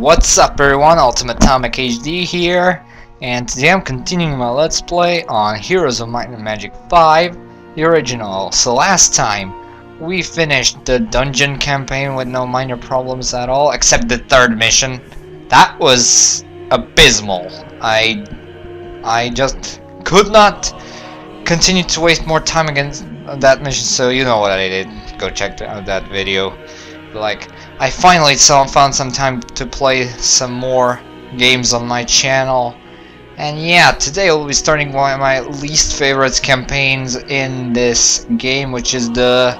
What's up everyone? Ultimate Tomek HD here, and today I'm continuing my Let's Play on Heroes of Might and Magic 5, the original. So last time, we finished the dungeon campaign with no minor problems at all, except the third mission. That was abysmal. I, I just could not continue to waste more time against that mission, so you know what I did. Go check out that video. Like, I finally found some time to play some more games on my channel. And yeah, today I'll be starting one of my least favorite campaigns in this game, which is the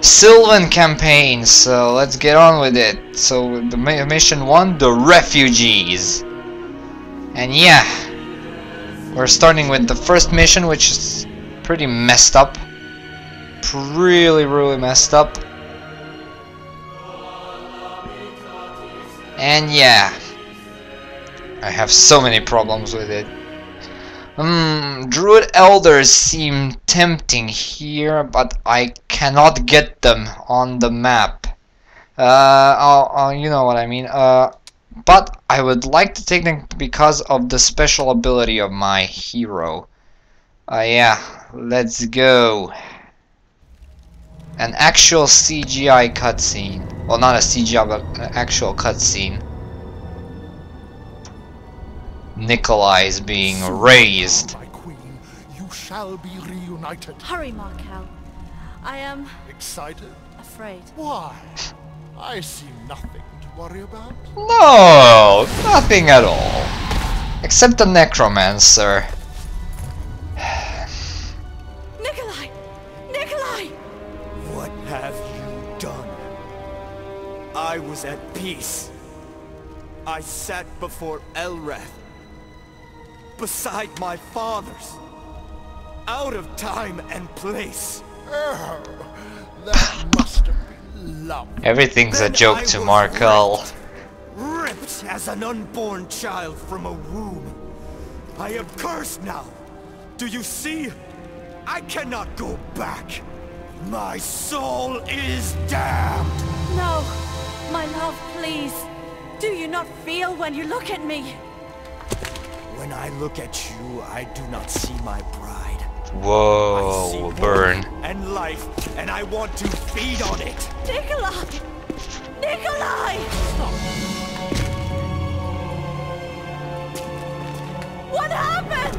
Sylvan campaign. So let's get on with it. So the mission one, the refugees. And yeah, we're starting with the first mission, which is pretty messed up. Really, really messed up. And yeah, I have so many problems with it. Hmm, Druid Elders seem tempting here, but I cannot get them on the map. Uh, I'll, I'll, you know what I mean. Uh, but I would like to take them because of the special ability of my hero. Uh, yeah, let's go. An actual CGI cutscene. Well, not a CGI, but an actual cutscene. Nicolai is being Soon, raised. My queen, you shall be reunited. Hurry, Markal. I am Excited? afraid. Why? I see nothing to worry about. No, nothing at all. Except the necromancer. I was at peace. I sat before Elrath, beside my fathers, out of time and place. Oh, that must have been love. Everything's a joke I to was Markal. Ripped, ripped as an unborn child from a womb. I am cursed now. Do you see? I cannot go back. My soul is damned. No! My love, please! Do you not feel when you look at me? When I look at you, I do not see my bride. I see Whoa, burn. and life, and I want to feed on it. Nicolai! Nicolai! What happened?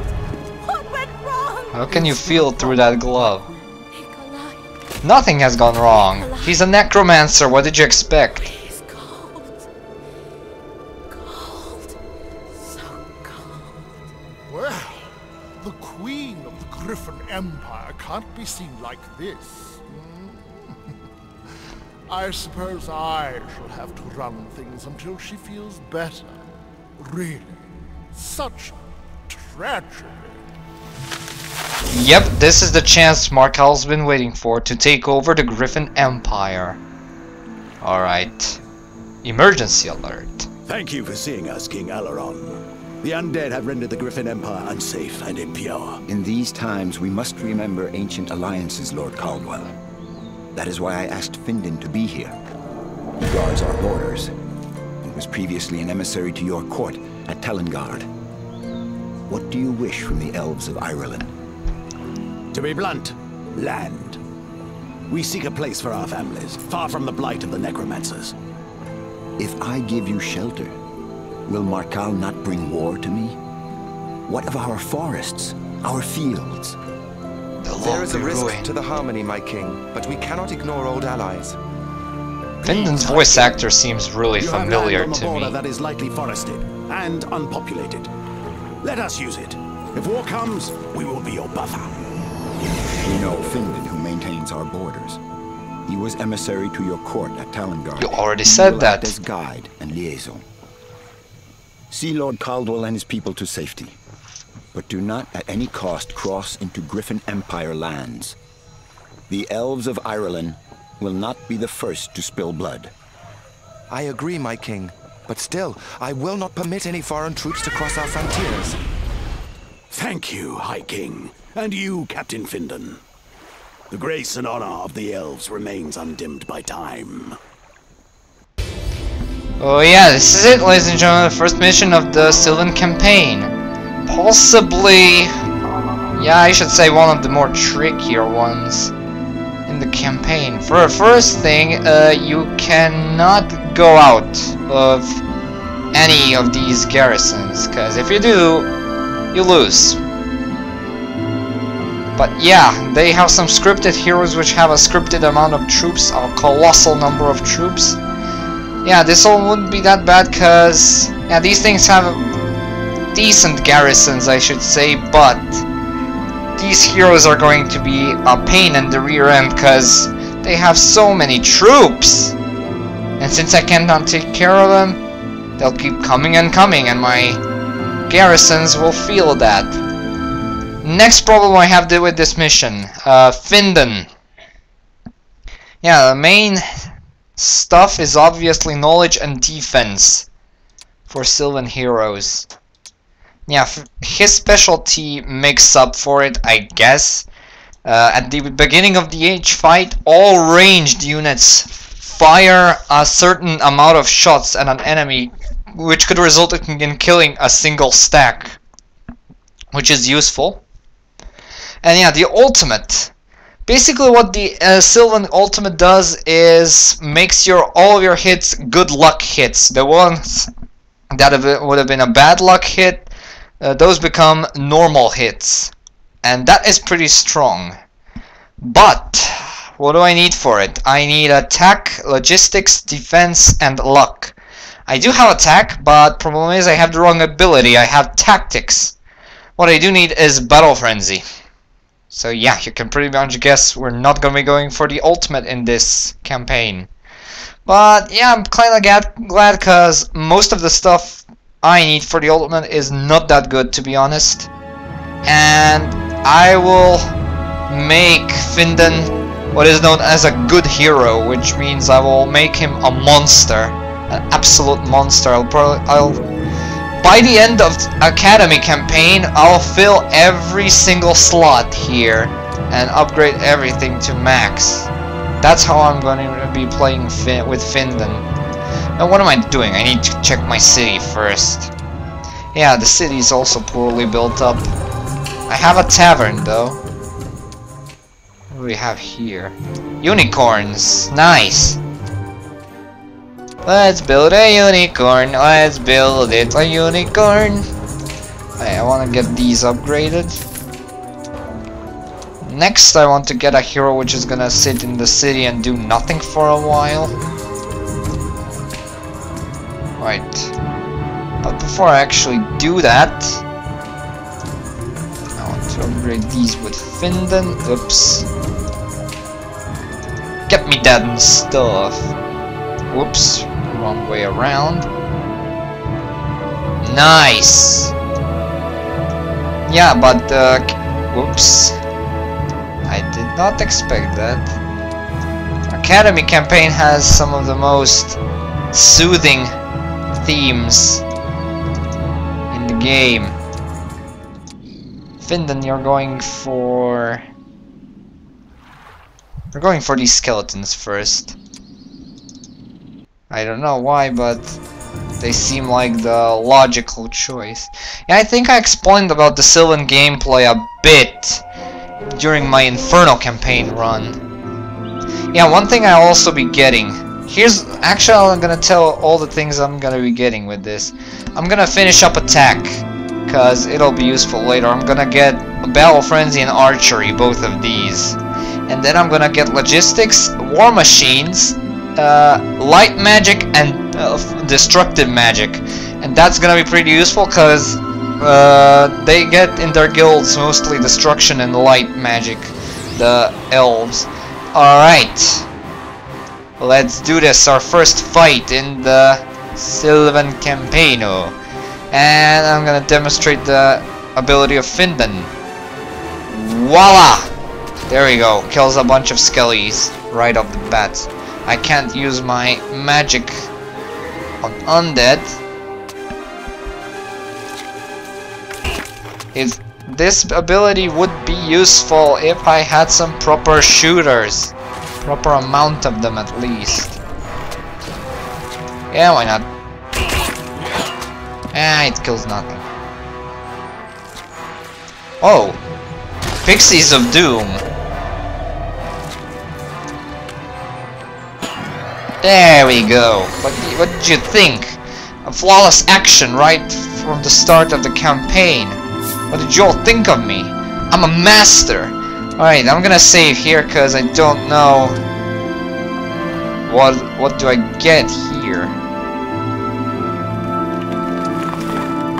What went wrong? How can you feel through that glove? Nicolai, Nothing has gone wrong. He's a necromancer, what did you expect? Can't be seen like this. Hmm. I suppose I shall have to run things until she feels better. Really, such tragedy. Yep, this is the chance Markal's been waiting for to take over the Griffin Empire. Alright. Emergency alert. Thank you for seeing us, King Alaron. The undead have rendered the Griffin Empire unsafe and impure. In these times, we must remember ancient alliances, Lord Caldwell. That is why I asked Findan to be here. He guards our borders, and was previously an emissary to your court at Talonguard. What do you wish from the elves of Irollan? To be blunt, land. We seek a place for our families, far from the blight of the necromancers. If I give you shelter, will Markal not bring war to me? What of our forests, our fields? The There is a risk Ruin. to the harmony, my king, but we cannot ignore old allies. Findan's voice actor seems really You have familiar land on the to border me. that is lightly forested and unpopulated. Let us use it. If war comes, we will be your buffer. We know Findan, who maintains our borders. He was emissary to your court at Talonguard. You already said that. as guide and liaison. See Lord Caldwell and his people to safety. But do not at any cost cross into Griffin Empire lands. The elves of Irollan will not be the first to spill blood. I agree, my king, but still, I will not permit any foreign troops to cross our frontiers. Thank you, High King. And you, Captain Findan. The grace and honor of the elves remains undimmed by time. Oh yeah, this is it, ladies and gentlemen, the first mission of the Sylvan campaign. Possibly... Yeah, I should say one of the more trickier ones in the campaign. For a first thing, uh, you cannot go out of any of these garrisons, because if you do, you lose. But yeah, they have some scripted heroes which have a scripted amount of troops, a colossal number of troops. Yeah, this one wouldn't be that bad because yeah, these things have decent garrisons, I should say, but these heroes are going to be a pain in the rear end because they have so many troops. And since I cannot take care of them, they'll keep coming and coming and my garrisons will feel that. Next problem I have to with this mission, uh, Findan. Yeah, the main stuff is obviously knowledge and defense for Sylvan heroes. Yeah, his specialty makes up for it, I guess. Uh, at the beginning of the H fight, all ranged units fire a certain amount of shots at an enemy, which could result in killing a single stack, which is useful. And yeah, the ultimate Basically what the uh, Sylvan Ultimate does is makes your all of your hits good luck hits. The ones that would have been a bad luck hit, uh, those become normal hits. And that is pretty strong. But, what do I need for it? I need attack, logistics, defense, and luck. I do have attack, but problem is I have the wrong ability. I have tactics. What I do need is Battle Frenzy. So yeah, you can pretty much guess we're not gonna be going for the ultimate in this campaign. But yeah, I'm kinda glad because most of the stuff I need for the ultimate is not that good to be honest. And I will make Findan what is known as a good hero, which means I will make him a monster. An absolute monster. I'll probably I'll by the end of Academy campaign, I'll fill every single slot here and upgrade everything to max. That's how I'm going to be playing fin with Findan. Now what am I doing? I need to check my city first. Yeah, the city is also poorly built up. I have a tavern though. What do we have here? Unicorns! Nice! Let's build a unicorn. Let's build it a unicorn. I want to get these upgraded. Next, I want to get a hero which is gonna sit in the city and do nothing for a while. Right. But before I actually do that, I want to upgrade these with Findan. Oops. Get me that stuff. Whoops wrong way around. Nice! Yeah, but, uh, whoops. I did not expect that. Academy campaign has some of the most soothing themes in the game. Findan, you're going for... We're going for these skeletons first. I don't know why, but they seem like the logical choice. Yeah, I think I explained about the Sylvan gameplay a bit during my Inferno campaign run. Yeah, one thing I'll also be getting. Here's actually I'm gonna tell all the things I'm gonna be getting with this. I'm gonna finish up attack, cause it'll be useful later. I'm gonna get Battle Frenzy and Archery, both of these. And then I'm gonna get Logistics, War Machines, uh, light magic and uh, destructive magic. And that's gonna be pretty useful because uh, they get in their guilds mostly destruction and light magic the elves. Alright. Let's do this our first fight in the Sylvan Campaigno and I'm gonna demonstrate the ability of Findan voila! There we go kills a bunch of skellies right off the bat I can't use my magic on undead. Is this ability would be useful if I had some proper shooters. Proper amount of them at least. Yeah, why not? Ah, it kills nothing. Oh! Pixies of Doom! There we go. What, what did you think? A flawless action right from the start of the campaign. What did you all think of me? I'm a master! Alright, I'm gonna save here because I don't know... What, what do I get here?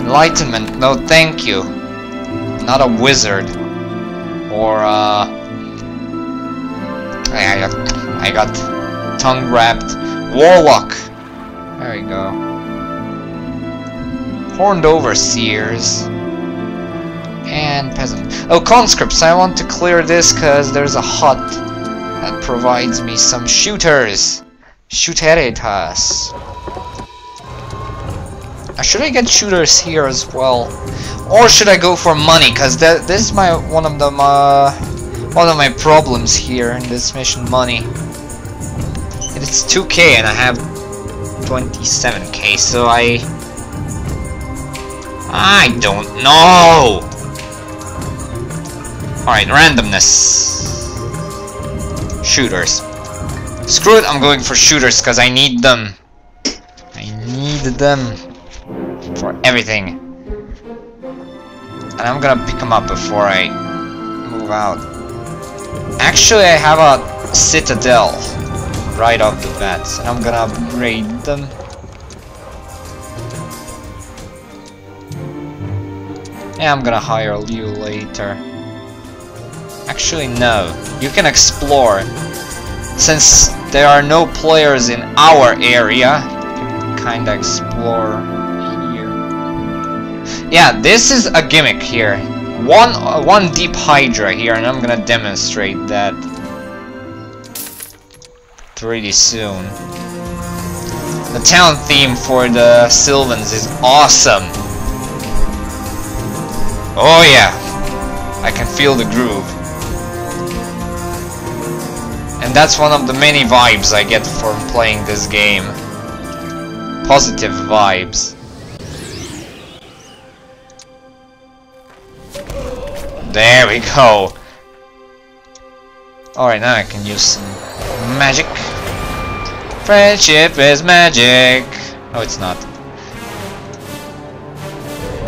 Enlightenment, no thank you. Not a wizard. Or, uh... I got, I got tongue wrapped. Warlock! There we go. Horned Overseers. And Peasant. Oh, Conscripts, I want to clear this because there's a hut that provides me some shooters. Shooteritas. Uh, should I get shooters here as well? Or should I go for money? Cause this is my one of them uh, one of my problems here in this mission money. It's 2k and I have 27k, so I I don't know. Alright, randomness. Shooters. Screw it, I'm going for shooters because I need them. I need them for everything. And I'm gonna pick them up before I move out. Actually, I have a citadel right off the bat, and I'm gonna upgrade them. Yeah, I'm gonna hire you later. Actually, no. You can explore. Since there are no players in our area, kinda explore here. Yeah, this is a gimmick here. One, uh, one deep Hydra here, and I'm gonna demonstrate that pretty soon. The town theme for the Sylvans is awesome. Oh yeah, I can feel the groove. And that's one of the many vibes I get from playing this game. Positive vibes. There we go. Alright, now I can use some magic. Friendship is magic. No, it's not.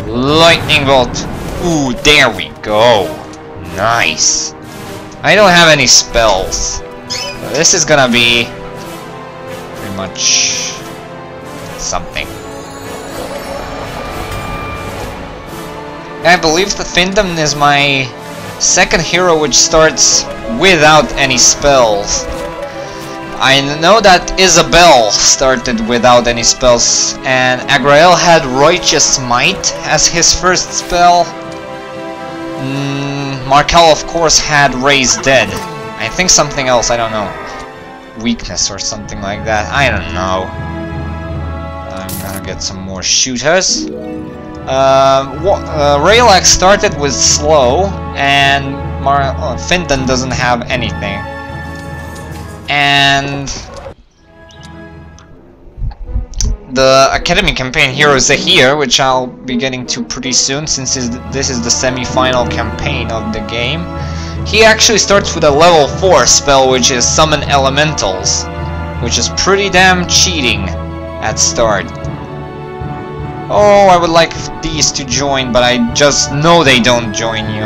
Lightning bolt. Ooh, there we go. Nice. I don't have any spells. This is gonna be pretty much something. I believe the Findan is my second hero which starts without any spells. I know that Isabel started without any spells, and Agrael had Righteous Might as his first spell. Mm, Markal, of course, had Raise Dead. I think something else, I don't know. Weakness or something like that, I don't know. I'm gonna get some more shooters. Uh, uh, Raelag started with slow, and Mar uh, Findan doesn't have anything. And the Academy campaign Hero Zehir, which I'll be getting to pretty soon since this is the semi-final campaign of the game. He actually starts with a level 4 spell which is Summon Elementals, which is pretty damn cheating at start. Oh, I would like these to join, but I just know they don't join you.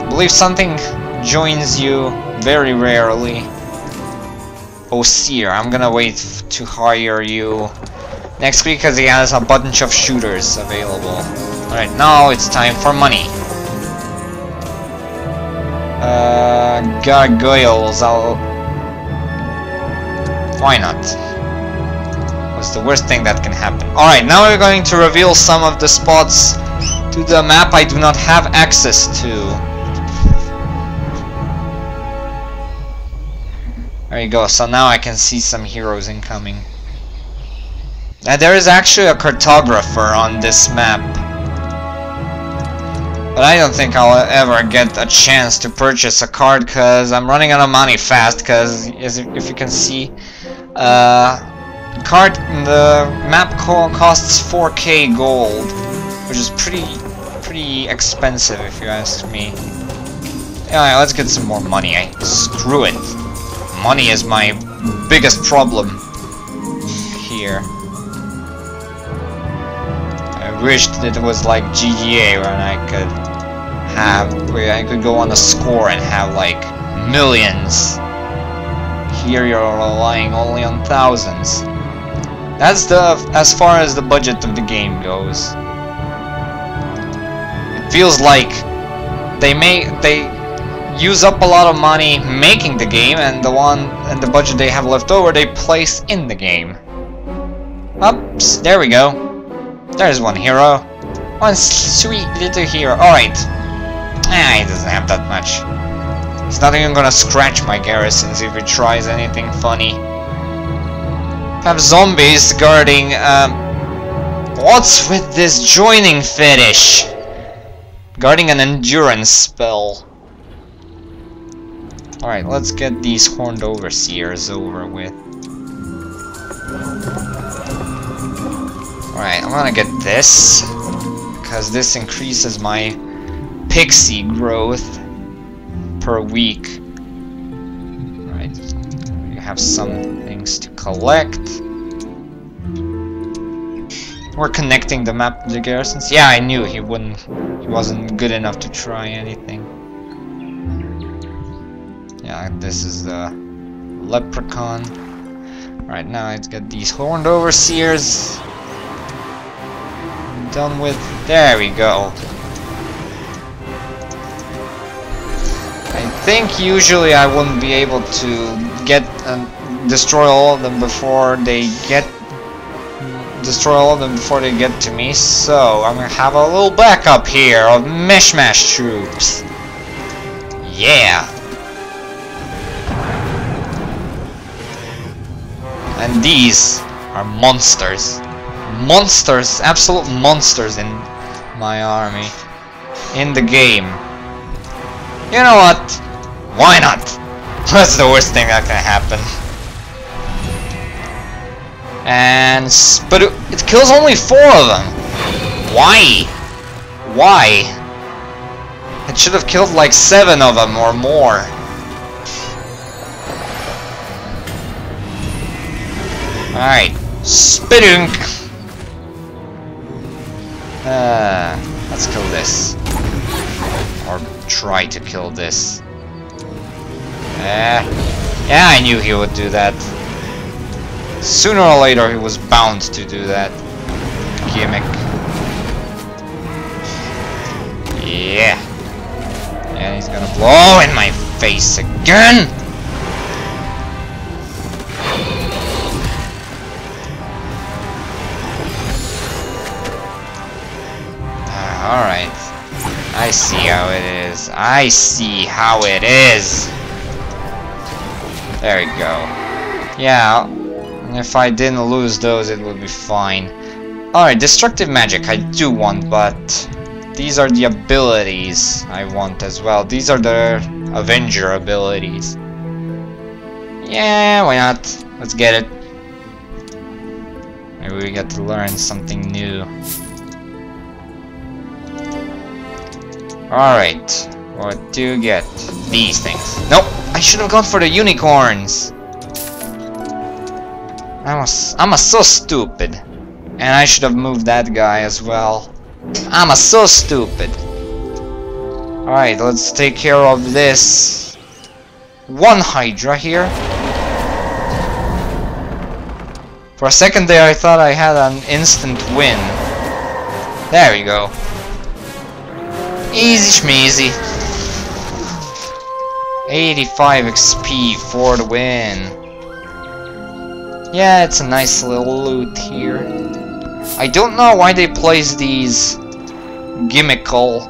I believe something joins you very rarely. Oh, Seer, I'm gonna wait to hire you next week because he has a bunch of shooters available. Alright, now it's time for money. Uh, gargoyles, I'll... Why not? was the worst thing that can happen. Alright, now we're going to reveal some of the spots to the map I do not have access to. There you go, so now I can see some heroes incoming. Now there is actually a cartographer on this map. But I don't think I'll ever get a chance to purchase a card because I'm running out of money fast because as if you can see, uh, card the map costs 4k gold, which is pretty pretty expensive if you ask me. Alright, let's get some more money. I screw it. Money is my biggest problem here. I wished that it was like GGA when I could have where I could go on a score and have like millions. Here you're relying only on thousands. That's the as far as the budget of the game goes. It feels like they may they use up a lot of money making the game and the one and the budget they have left over they place in the game. Oops, there we go. There's one hero. One sweet little hero. Alright. Ah, he doesn't have that much. He's not even gonna scratch my garrisons if he tries anything funny. Have zombies guarding, um... What's with this joining fetish? Guarding an endurance spell. Alright, let's get these horned overseers over with. Alright, I'm gonna get this. Because this increases my pixie growth per week. Right, we have some things to collect. We're connecting the map to the garrisons. Yeah, I knew he wouldn't. He wasn't good enough to try anything. Yeah, this is the leprechaun. Right now, let's get these horned overseers done with. There we go. I think usually I wouldn't be able to get uh, destroy all of them before they get destroy all of them before they get to me. So I'm gonna have a little backup here of mishmash troops. Yeah. And these are monsters. Monsters, absolute monsters in my army. In the game. You know what? Why not? That's the worst thing that can happen. And... But it, it kills only four of them. Why? Why? It should have killed like seven of them or more. Alright. Spidunk! Uh, let's kill this. Or try to kill this. Eh. Yeah, I knew he would do that. Sooner or later he was bound to do that. Gimmick. Yeah. And he's gonna blow in my face again! Alright. I see how it is. I see how it is. There we go. Yeah, if I didn't lose those, it would be fine. Alright, destructive magic I do want, but these are the abilities I want as well. These are the Avenger abilities. Yeah, why not? Let's get it. Maybe we get to learn something new. Alright, what do you get? These things. Nope, I should have gone for the unicorns. I was, I'm a so stupid. And I should have moved that guy as well. I'm a so stupid. Alright, let's take care of this. One Hydra here. For a second there I thought I had an instant win. There we go. Easy schmeezy. 85 XP for the win. Yeah, it's a nice little loot here. I don't know why they place these gimmickal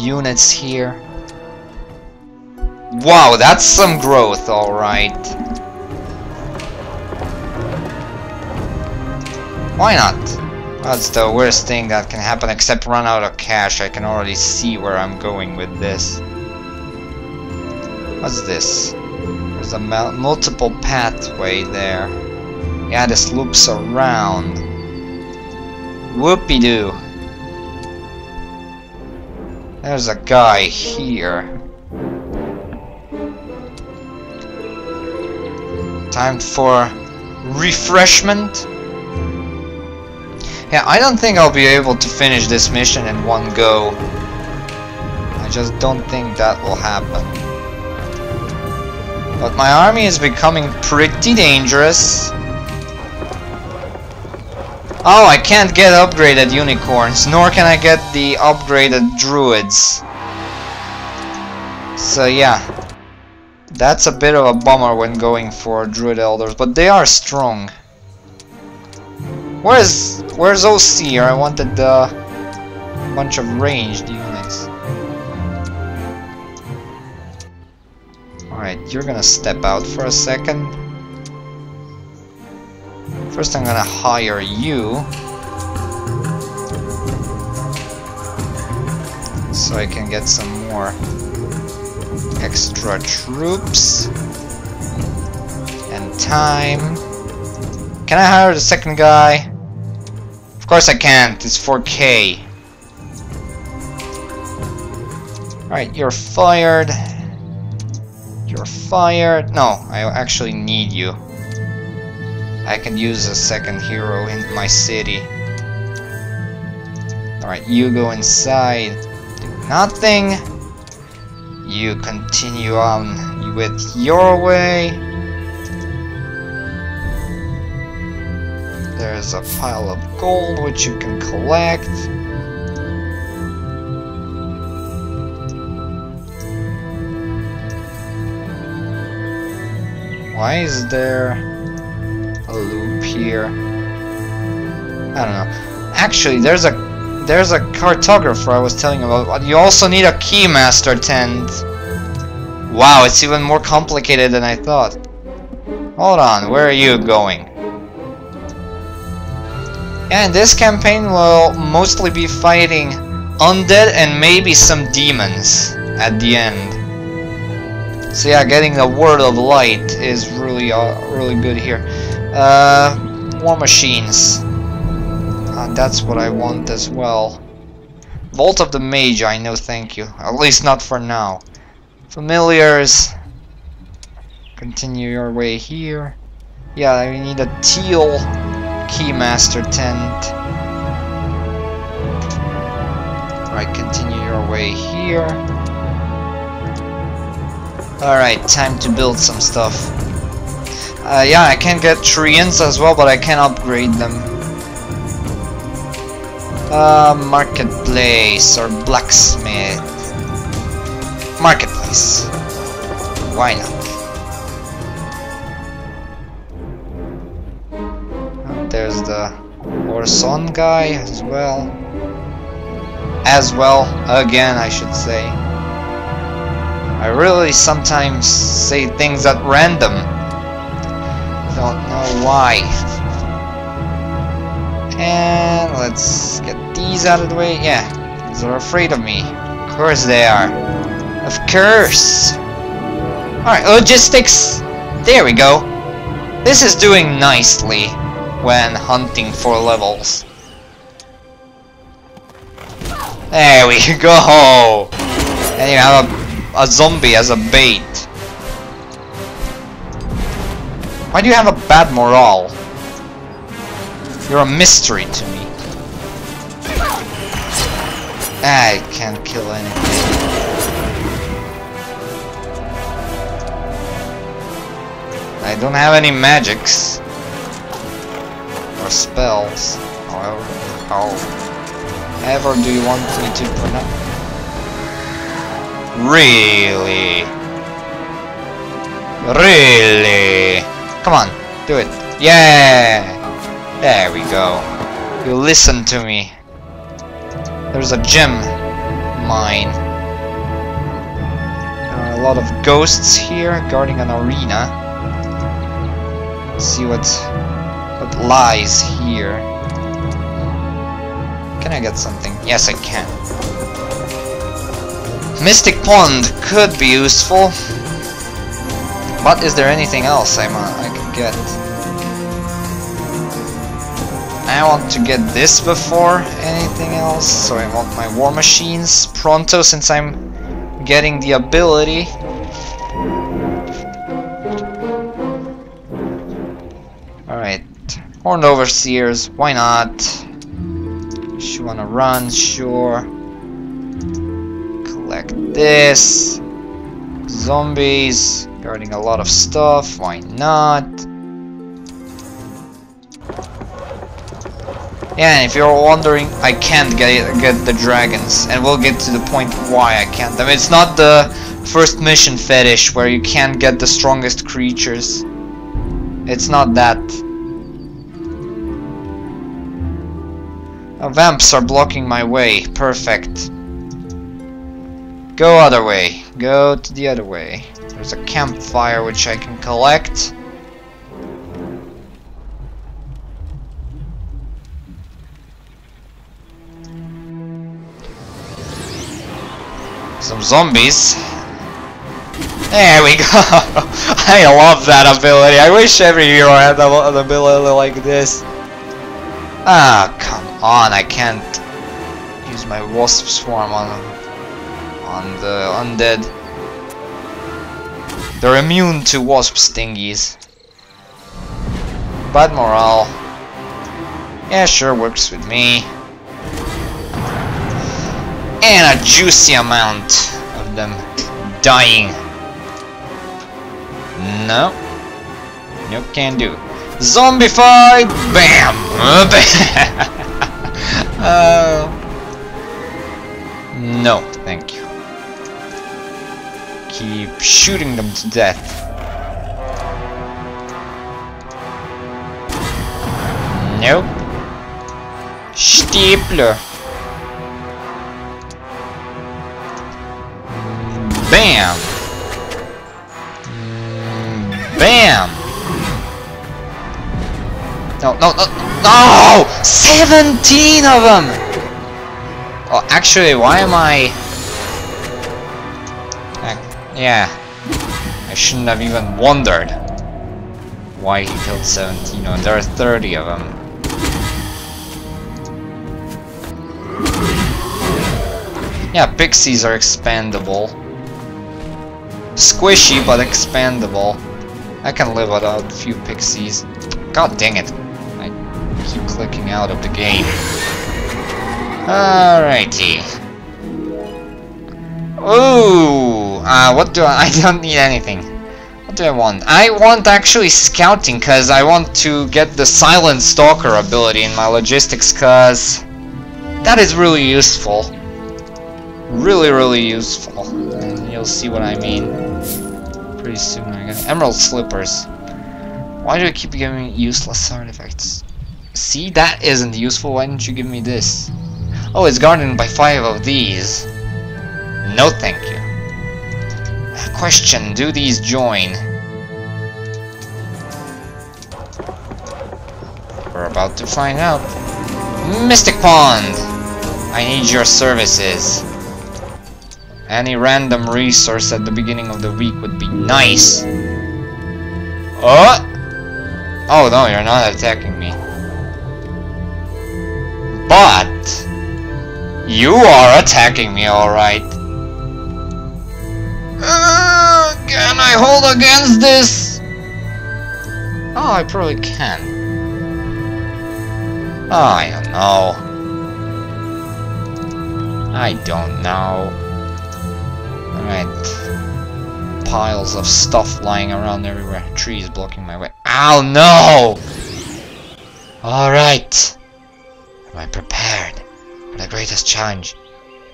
units here. Wow, that's some growth, alright. Why not? That's the worst thing that can happen except run out of cash. I can already see where I'm going with this. What's this? There's a multiple pathway there. Yeah, this loops around. Whoopie-doo. There's a guy here. Time for refreshment. Yeah, I don't think I'll be able to finish this mission in one go. I just don't think that will happen. But my army is becoming pretty dangerous. Oh, I can't get upgraded unicorns, nor can I get the upgraded druids. So yeah, that's a bit of a bummer when going for druid elders, but they are strong. Where's where's OC? I wanted a bunch of ranged units. Alright, you're gonna step out for a second. First I'm gonna hire you. So I can get some more extra troops. And time. Can I hire the second guy? Course I can't, it's 4k. Alright, you're fired. You're fired. No, I actually need you. I can use a second hero in my city. Alright, you go inside. Do nothing. You continue on with your way. There's a pile of gold which you can collect. Why is there a loop here? I don't know. Actually, there's a there's a cartographer I was telling about. You also need a keymaster tent. Wow, it's even more complicated than I thought. Hold on, where are you going? And this campaign will mostly be fighting undead and maybe some demons at the end. So yeah, getting the word of light is really, uh, really good here. Uh, war machines. Uh, that's what I want as well. Vault of the Mage, I know, thank you. At least not for now. Familiars. Continue your way here. Yeah, we need a teal keymaster tent. Right, continue your way here. Alright, time to build some stuff. Uh, yeah, I can get treants as well, but I can upgrade them. Uh, marketplace or blacksmith. Marketplace. Why not? There's the Orson guy as well. As well, again, I should say. I really sometimes say things at random. Don't know why. And let's get these out of the way. Yeah, these are afraid of me. Of course they are. Of course. Alright, logistics. There we go. This is doing nicely when hunting for levels. There we go. And you have a, a zombie as a bait. Why do you have a bad morale? You're a mystery to me. I can't kill anything. I don't have any magics. Spells. However, however do you want me to pronounce? Really? Really? Come on, do it. Yeah! There we go. You listen to me. There's a gem mine. Uh, a lot of ghosts here guarding an arena. Let's see what what lies here. Can I get something? Yes, I can. Mystic Pond could be useful. But is there anything else I'm, uh, I can get? I want to get this before anything else, so I want my war machines pronto since I'm getting the ability. Horned Overseers, why not? She wanna run, sure. Collect this. Zombies, guarding a lot of stuff, why not? Yeah, and if you're wondering, I can't get get the dragons, and we'll get to the point why I can't. I mean, it's not the first mission fetish where you can't get the strongest creatures. It's not that. Oh, vamps are blocking my way. Perfect. Go other way. Go to the other way. There's a campfire which I can collect. Some zombies. There we go! I love that ability. I wish every hero had an ability like this. Ah, come on, I can't use my wasp swarm on on the undead. They're immune to wasp stingies. Bad morale. Yeah, sure, works with me. And a juicy amount of them dying. No. Nope, can't do. Zombie fight! Bam! uh, no, thank you. Keep shooting them to death. Nope. Stapler. Bam! Bam! No, no, no, no! 17 of them! Oh, actually, why am I... Yeah. I shouldn't have even wondered why he killed 17 and there are 30 of them. Yeah, pixies are expandable. Squishy, but expandable. I can live without a few pixies. God dang it. Clicking out of the game. Alrighty. Ooh, uh, what do I, I don't need anything. What do I want? I want actually scouting, because I want to get the Silent Stalker ability in my logistics, because that is really useful. Really, really useful. And you'll see what I mean pretty soon, I guess. Emerald Slippers. Why do I keep giving useless artifacts? See, that isn't useful. Why didn't you give me this? Oh, it's guarded by five of these. No, thank you. Question, do these join? We're about to find out. Mystic Pond! I need your services. Any random resource at the beginning of the week would be nice. Oh! Oh no, you're not attacking. But... You are attacking me, alright. Uh, can I hold against this? Oh, I probably can. Oh, I don't know. I don't know. Alright. Piles of stuff lying around everywhere. Trees blocking my way. Ow, no! Alright. Am I prepared for the greatest challenge?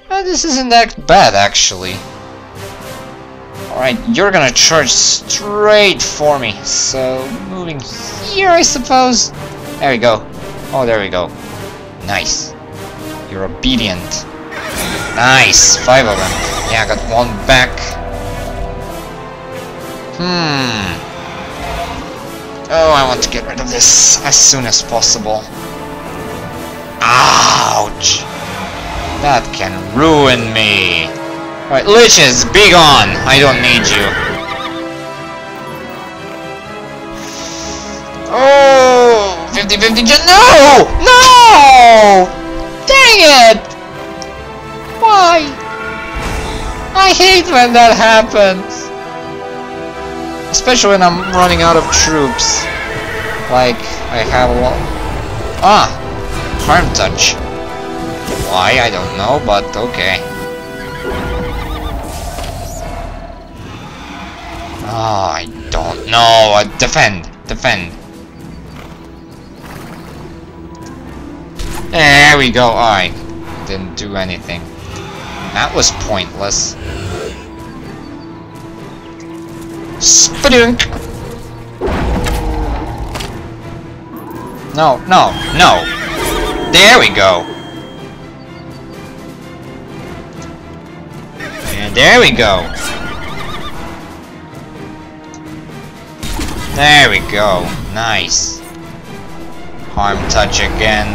Uh, this isn't that bad, actually. Alright, you're gonna charge straight for me. So, moving here, I suppose? There we go. Oh, there we go. Nice. You're obedient. Nice! Five of them. Yeah, I got one back. Hmm. Oh, I want to get rid of this as soon as possible. Ouch! That can ruin me. Alright, liches, be gone! I don't need you. Oh, 50-50. No! No! Dang it! Why? I hate when that happens. Especially when I'm running out of troops. Like, I have a lot. Ah! Harm touch. Why? I don't know, but okay. Oh, I don't know. Uh, defend. Defend. There we go. I didn't do anything. That was pointless. Spadunk! No, no, no! There we go! And there we go! There we go. Nice. Harm touch again.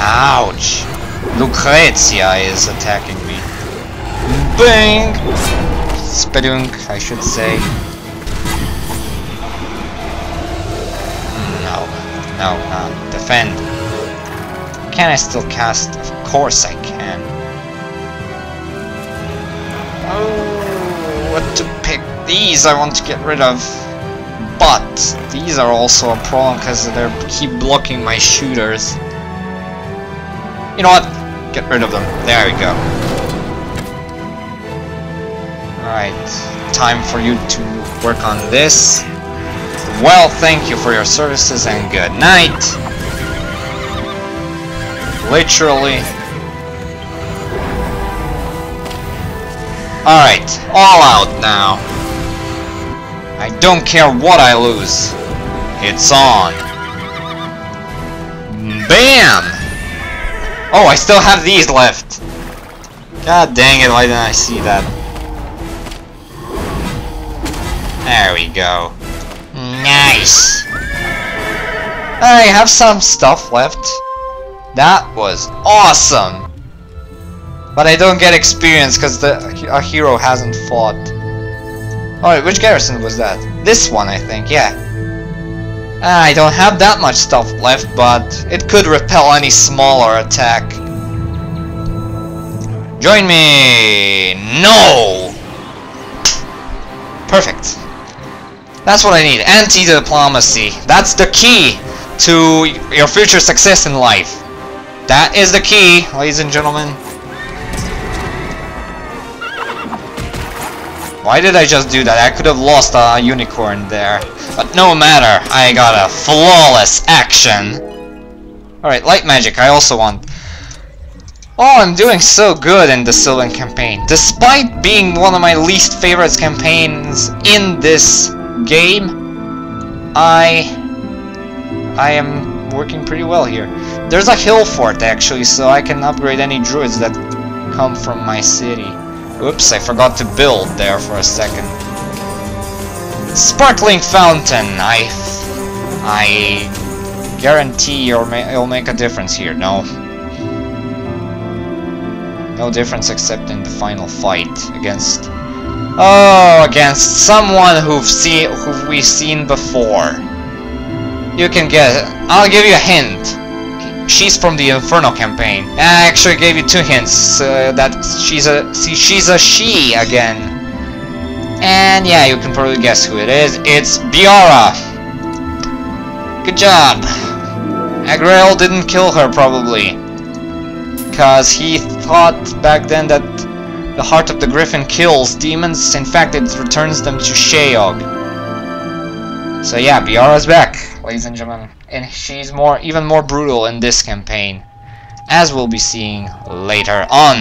Ouch! Lucretia is attacking me. Bang! Spadunk, I should say. No. No, no. Defend. Can I still cast? Of course I can. Oh, what to pick? These I want to get rid of. But these are also a problem because they keep blocking my shooters. You know what? Get rid of them. There we go. Alright, time for you to work on this. Well, thank you for your services and good night. Literally. Alright, all out now. I don't care what I lose. It's on. BAM! Oh, I still have these left. God dang it, why didn't I see that? There we go. Nice! I have some stuff left. That was awesome! But I don't get experience because the a hero hasn't fought. Alright, which garrison was that? This one, I think, yeah. I don't have that much stuff left, but it could repel any smaller attack. Join me! No! Perfect. That's what I need. Anti-diplomacy. That's the key to your future success in life. That is the key, ladies and gentlemen. Why did I just do that? I could have lost a unicorn there. But no matter, I got a flawless action. Alright, light magic, I also want. Oh, I'm doing so good in the Sylvan campaign. Despite being one of my least favorite campaigns in this game, I... I am working pretty well here. There's a hill fort actually, so I can upgrade any druids that come from my city. Oops, I forgot to build there for a second. Sparkling Fountain! I... I... guarantee you'll ma it'll make a difference here, no? No difference except in the final fight against... Oh, against someone who've seen who we've seen before. You can get... I'll give you a hint. She's from the Inferno campaign. I actually gave you two hints uh, that she's a see, she's a she again. And yeah, you can probably guess who it is. It's Biara. Good job. Agrael didn't kill her probably, cause he thought back then that the heart of the Griffin kills demons. In fact, it returns them to Sheog. So yeah, Biara's back, ladies and gentlemen and she's more even more brutal in this campaign as we'll be seeing later on.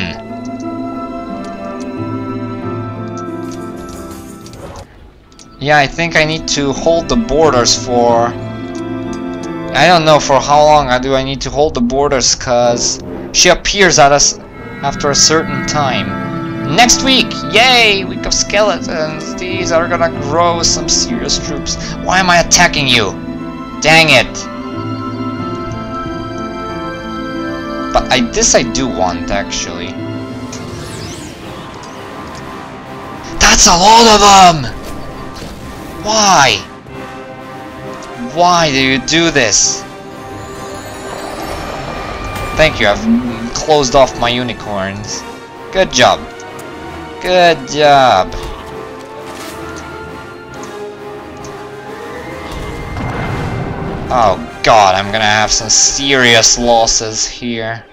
Yeah I think I need to hold the borders for I don't know for how long do I need to hold the borders cause she appears at us after a certain time. Next week yay week of skeletons these are gonna grow some serious troops. Why am I attacking you Dang it! But I this I do want actually. That's a lot of them! Why? Why do you do this? Thank you, I've closed off my unicorns. Good job. Good job. Oh god, I'm gonna have some serious losses here.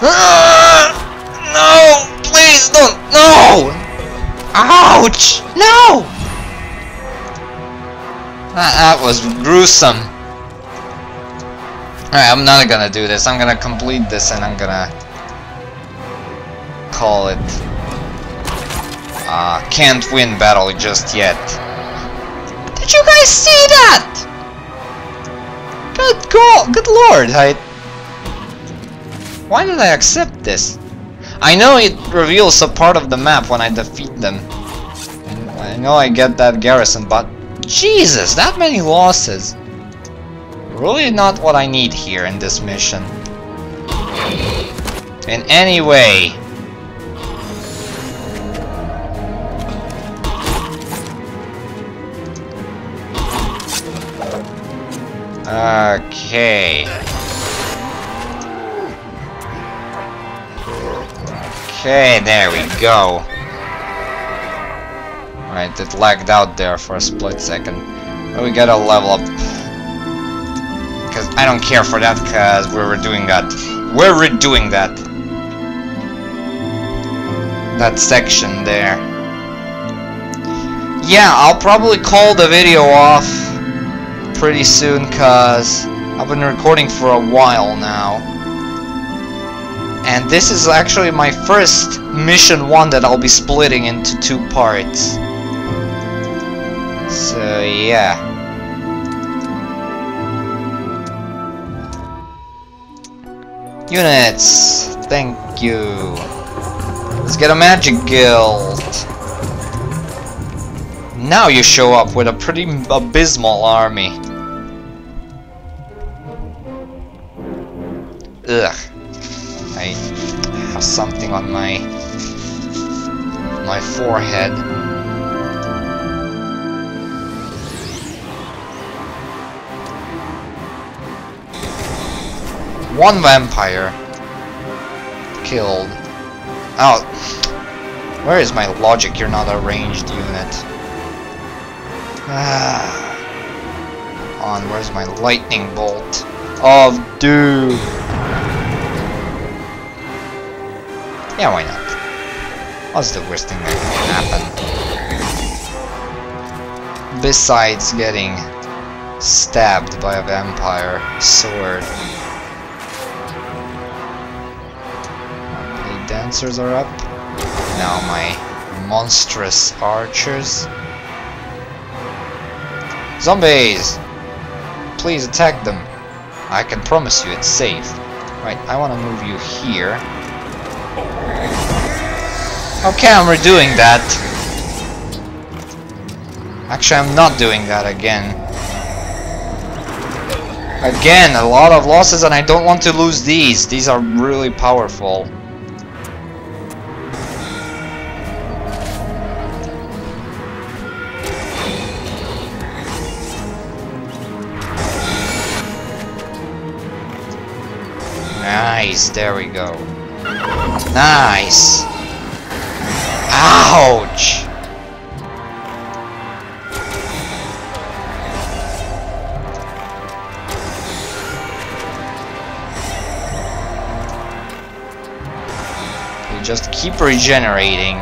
Ah! No! Please don't! No! Ouch! No! That, that was gruesome. Alright, I'm not gonna do this. I'm gonna complete this and I'm gonna call it uh, can't win battle just yet. Did you guys see that? Good god, good lord, I... Why did I accept this? I know it reveals a part of the map when I defeat them. I know I get that garrison, but Jesus, that many losses. Really not what I need here in this mission. In any way. Okay. Okay, there we go. Right, it lagged out there for a split second. But we gotta level up. Because I don't care for that, because we're redoing that. We're redoing that. That section there. Yeah, I'll probably call the video off pretty soon, because I've been recording for a while now. And this is actually my first mission one that I'll be splitting into two parts. So yeah. Units! Thank you. Let's get a magic guild. Now you show up with a pretty abysmal army. Ugh. I have something on my my forehead. One vampire killed. Oh, where is my logic? You're not a ranged unit. Ah. On, where's my lightning bolt of doom? Yeah, why not? What's the worst thing that can happen? Besides getting stabbed by a vampire sword. The dancers are up. Now my monstrous archers. Zombies! Please attack them. I can promise you it's safe. Right, I want to move you here. Okay, I'm redoing that. Actually, I'm not doing that again. Again, a lot of losses and I don't want to lose these. These are really powerful. Nice, there we go. Nice! Ouch! You just keep regenerating.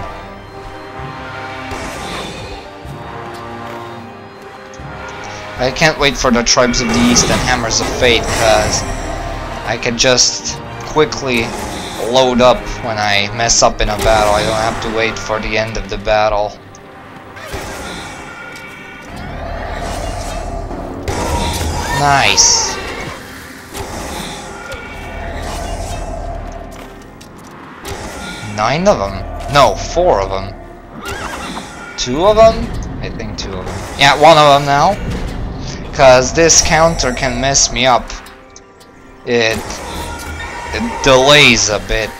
I can't wait for the Tribes of the East and Hammers of Fate, because I can just quickly load up when I mess up in a battle. I don't have to wait for the end of the battle. Nice. Nine of them? No, four of them. Two of them? I think two of them. Yeah, one of them now. Because this counter can mess me up. It it delays a bit.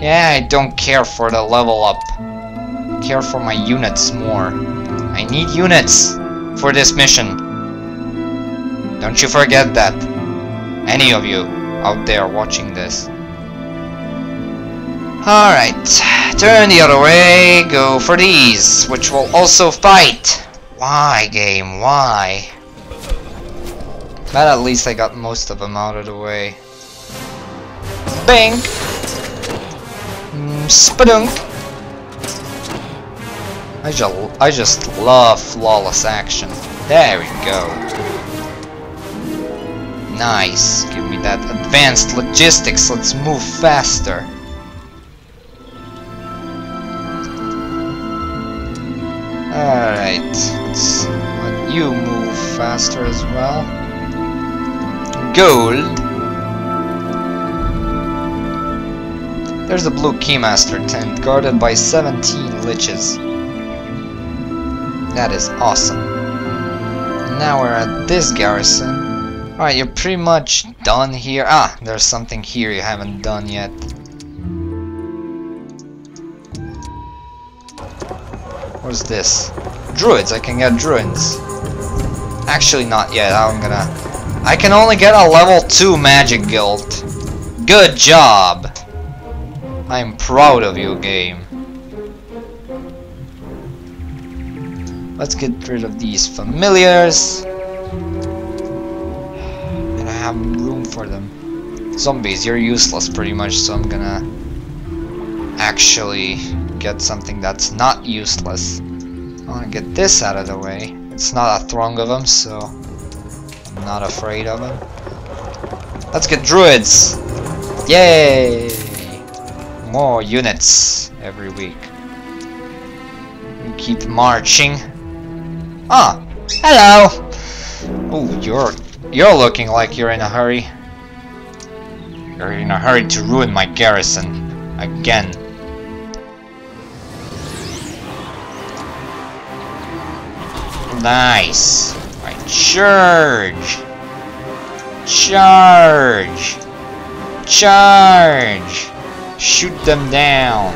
Yeah, I don't care for the level up. I care for my units more. I need units. for this mission. Don't you forget that. Any of you out there watching this. Alright, turn the other way, go for these, which will also fight. Why, game, why? But at least I got most of them out of the way. Bang! Mm, spadunk! I just, I just love flawless action. There we go. Nice. Give me that advanced logistics. Let's move faster. Alright. Let's let you move faster as well. Gold. There's a blue Keymaster tent guarded by 17 liches. That is awesome. Now we're at this garrison. Alright, you're pretty much done here. Ah, there's something here you haven't done yet. What's this? Druids, I can get druids. Actually not yet, I'm gonna... I can only get a level 2 magic guild. Good job! I'm proud of you, game. Let's get rid of these familiars. And I have room for them. Zombies, you're useless pretty much, so I'm gonna actually get something that's not useless. I wanna get this out of the way. It's not a throng of them, so I'm not afraid of them. Let's get druids! Yay! More units every week. We keep marching. Ah, hello. Oh, you're you're looking like you're in a hurry. You're in a hurry to ruin my garrison again. Nice. Right, charge. Charge. Charge. Shoot them down.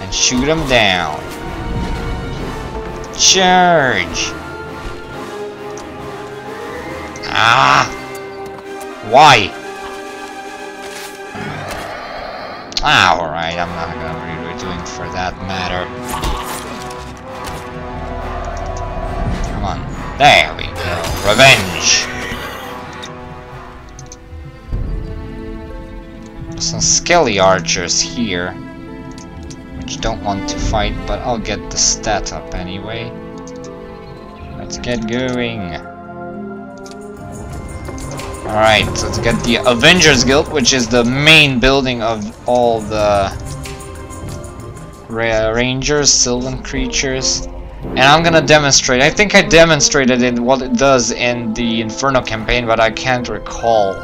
And shoot them down. Charge! Ah! Why? Ah, alright, I'm not gonna do it for that matter. Come on. There we go. Revenge! Some skelly archers here which don't want to fight, but I'll get the stat up anyway. Let's get going. Alright, let's get the Avengers Guild, which is the main building of all the Rangers, Sylvan creatures. And I'm gonna demonstrate. I think I demonstrated it, what it does in the Inferno campaign, but I can't recall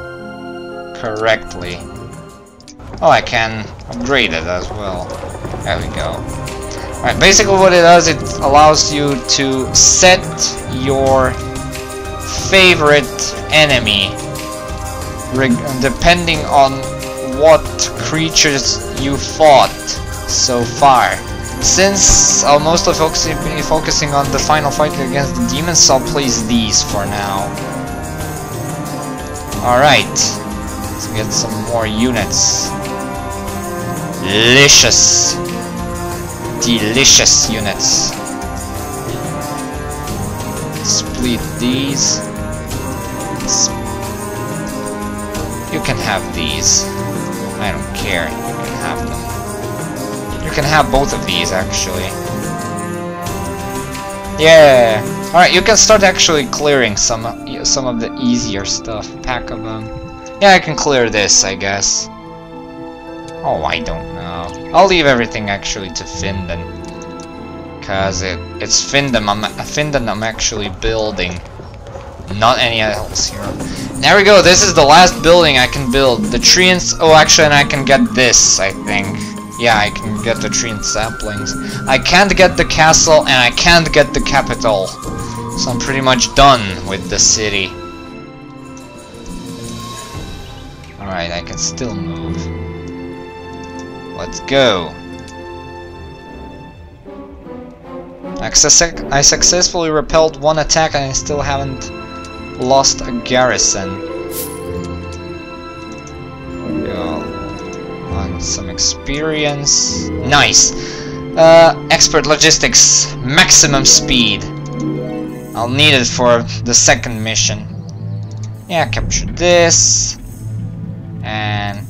correctly. Oh, I can upgrade it as well. There we go. Alright, basically what it does, it allows you to set your favorite enemy depending on what creatures you fought so far. Since uh, I'll mostly focusing, be focusing on the final fight against the demons, I'll place these for now. Alright, let's get some more units. Delicious. Delicious units. Split these. You can have these. I don't care. You can have them. You can have both of these, actually. Yeah! Alright, you can start actually clearing some, some of the easier stuff. Pack of them. Yeah, I can clear this, I guess. Oh, I don't know. I'll leave everything actually to Findan. Cause it, it's Findan I'm, Findan I'm actually building. Not any else here. There we go, this is the last building I can build. The tree and... Oh, actually, and I can get this, I think. Yeah, I can get the tree and saplings. I can't get the castle, and I can't get the capital. So I'm pretty much done with the city. Alright, I can still move. Let's go. I, success I successfully repelled one attack and I still haven't lost a garrison. On some experience. Nice. Uh, expert logistics, maximum speed. I'll need it for the second mission. Yeah, capture this. And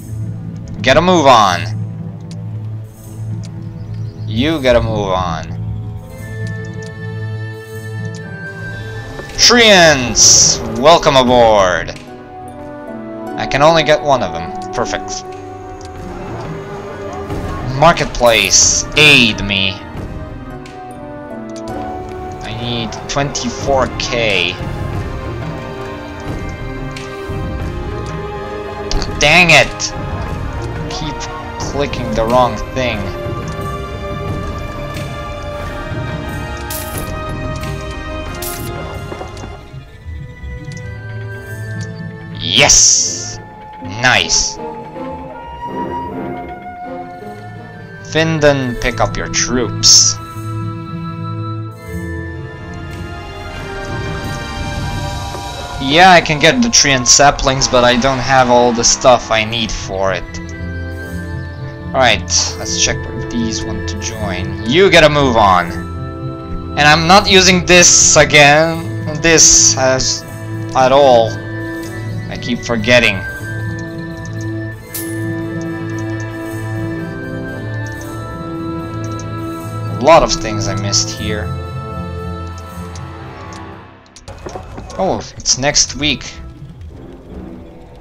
get a move on. You gotta move on. Treants! Welcome aboard! I can only get one of them. Perfect. Marketplace, aid me. I need 24k. Dang it! Keep clicking the wrong thing. Yes! Nice. Findan, pick up your troops. Yeah, I can get the tree and saplings, but I don't have all the stuff I need for it. Alright, let's check if these want to join. You gotta move on. And I'm not using this again, this as at all. Keep forgetting. A lot of things I missed here. Oh, it's next week.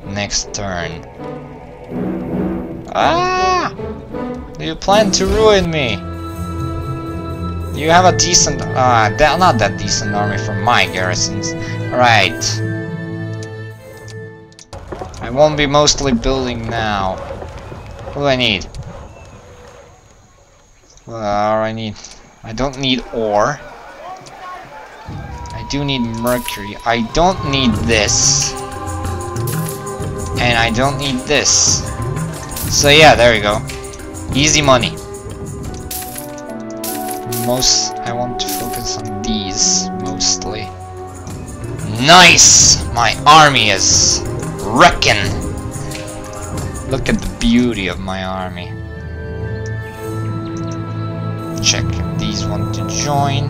Next turn. Ah! You plan to ruin me? You have a decent, uh, not that decent army for my garrisons. Right. I won't be mostly building now. What do I need? Well, I need... I don't need ore. I do need mercury. I don't need this. And I don't need this. So yeah, there you go. Easy money. Most... I want to focus on these, mostly. Nice! My army is wrecking! Look at the beauty of my army. Check if these want to join.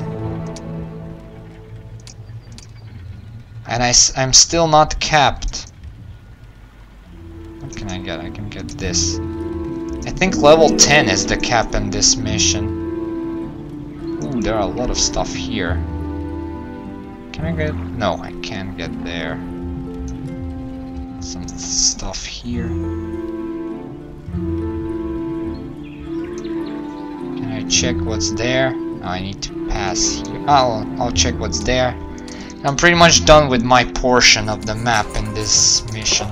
And I, I'm still not capped. What can I get? I can get this. I think level 10 is the cap in this mission. Ooh, there are a lot of stuff here. Can I get... No, I can't get there. Some stuff here. Can I check what's there? No, I need to pass here. I'll, I'll check what's there. I'm pretty much done with my portion of the map in this mission.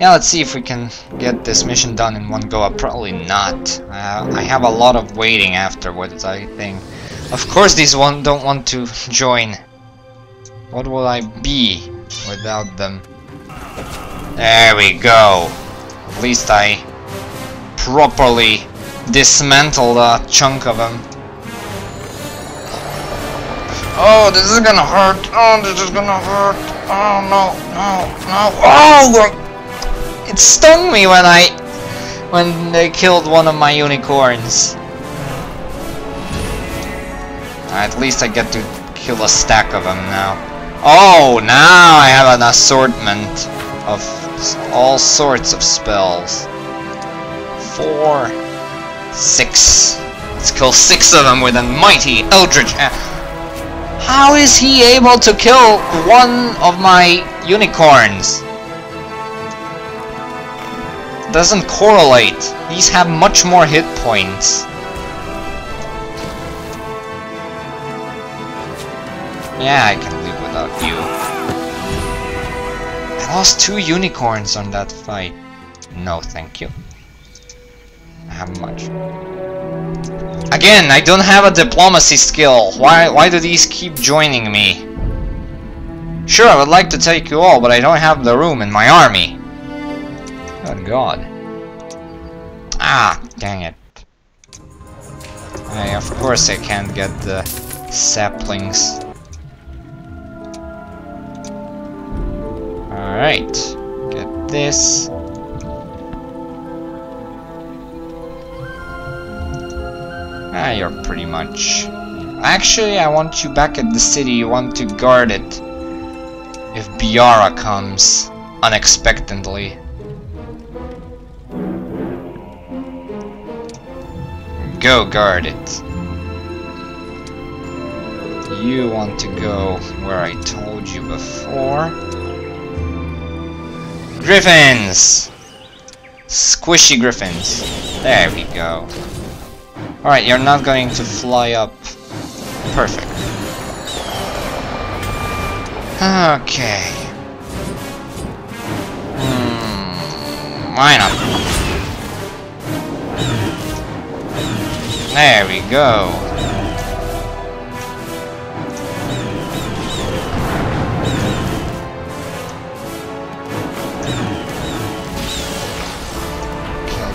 Yeah, let's see if we can get this mission done in one go. Uh, probably not. Uh, I have a lot of waiting afterwards, I think. Of course these one don't want to join. What will I be without them? There we go. At least I properly dismantled a chunk of them. Oh, this is gonna hurt. Oh, this is gonna hurt. Oh, no, no, no. Oh, it stung me when I... When they killed one of my unicorns. At least I get to kill a stack of them now. Oh, now I have an assortment of all sorts of spells. Four, six. Let's kill six of them with a mighty Eldritch. How is he able to kill one of my unicorns? Doesn't correlate. These have much more hit points. Yeah, I can you. I lost two unicorns on that fight. No, thank you. I have much. Again, I don't have a diplomacy skill. Why why do these keep joining me? Sure, I would like to take you all, but I don't have the room in my army. Good god. Ah, dang it. I, of course I can't get the saplings. Alright, get this. Ah, you're pretty much... Actually, I want you back at the city, you want to guard it. If Biara comes unexpectedly. Go guard it. You want to go where I told you before. Griffins! Squishy griffins. There we go. Alright, you're not going to fly up. Perfect. Okay. Hmm, why not? There we go.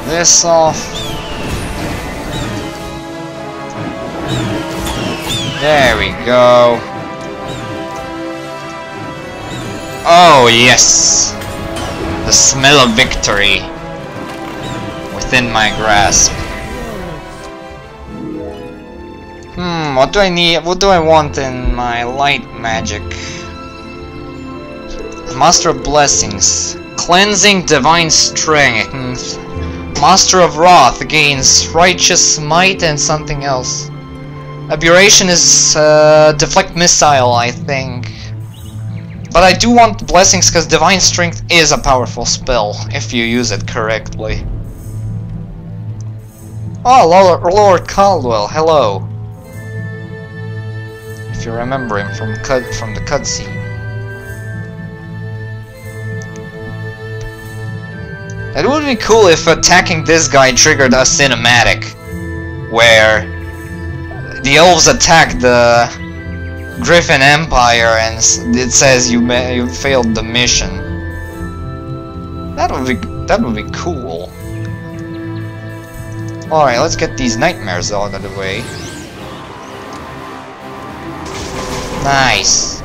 This off. There we go. Oh, yes! The smell of victory within my grasp. Hmm, what do I need? What do I want in my light magic? Master of Blessings. Cleansing Divine Strength. Master of Wrath gains Righteous Might and something else. Abjuration is uh, Deflect Missile, I think. But I do want Blessings because Divine Strength is a powerful spell if you use it correctly. Oh, Lord, Lord Caldwell, hello. If you remember him from cut from the cutscene. It would be cool if attacking this guy triggered a cinematic, where the elves attack the Griffin Empire and it says you you failed the mission. That would be that would be cool. All right, let's get these nightmares out of the way. Nice.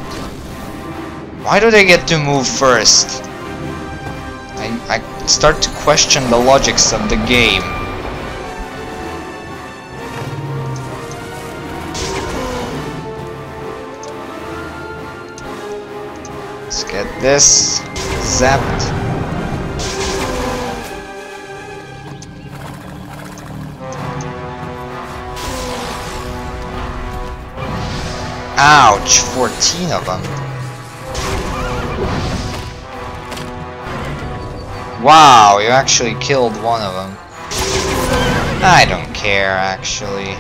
Why do they get to move first? Start to question the logics of the game. Let's get this zapped. Ouch, 14 of them. Wow, you actually killed one of them. I don't care, actually.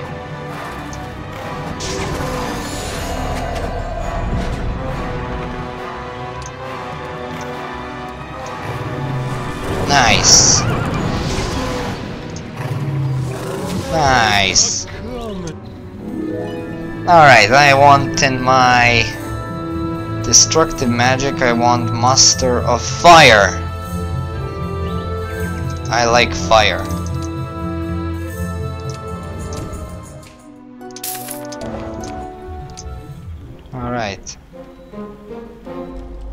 Nice. Nice. Alright, I want in my destructive magic, I want Master of Fire. I like fire. Alright.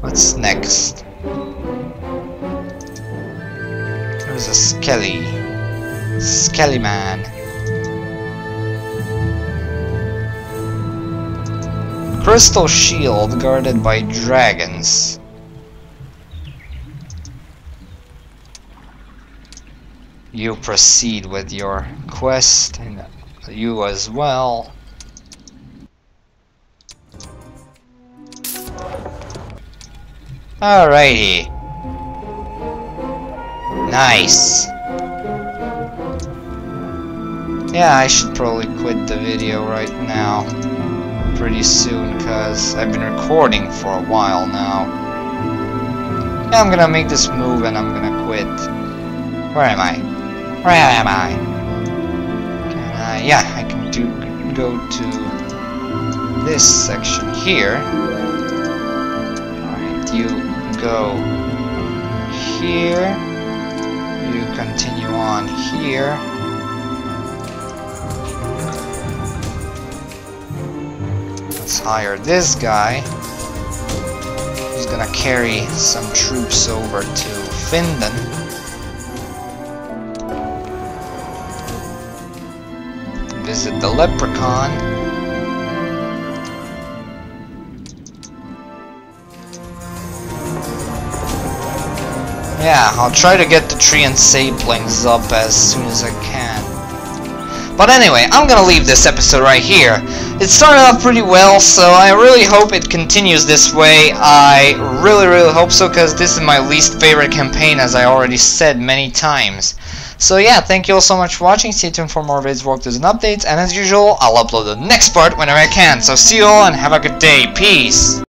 What's next? There's a Skelly. Skelly man. Crystal shield guarded by dragons. You proceed with your quest, and you as well. Alrighty. Nice. Yeah, I should probably quit the video right now. Pretty soon, because I've been recording for a while now. Yeah, I'm gonna make this move and I'm gonna quit. Where am I? Where am I? Can I? Yeah, I can do go to this section here. Alright, you go here. You continue on here. Let's hire this guy. He's gonna carry some troops over to Findan. Visit the Leprechaun. Yeah, I'll try to get the tree and saplings up as soon as I can. But anyway, I'm gonna leave this episode right here. It started off pretty well, so I really hope it continues this way. I really, really hope so, because this is my least favorite campaign, as I already said many times. So yeah, thank you all so much for watching. Stay tuned for more videos, walkthroughs, and updates. And as usual, I'll upload the next part whenever I can. So see you all, and have a good day. Peace!